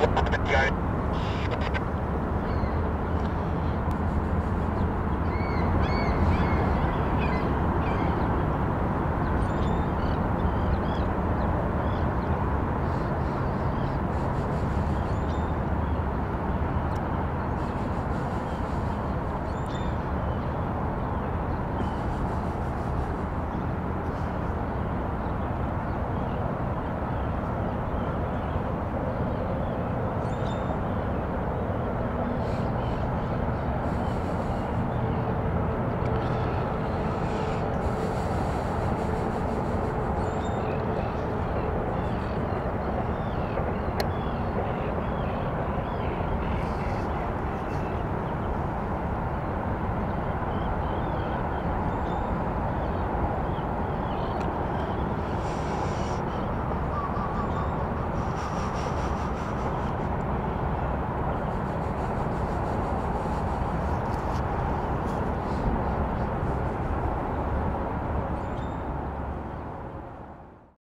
Got it.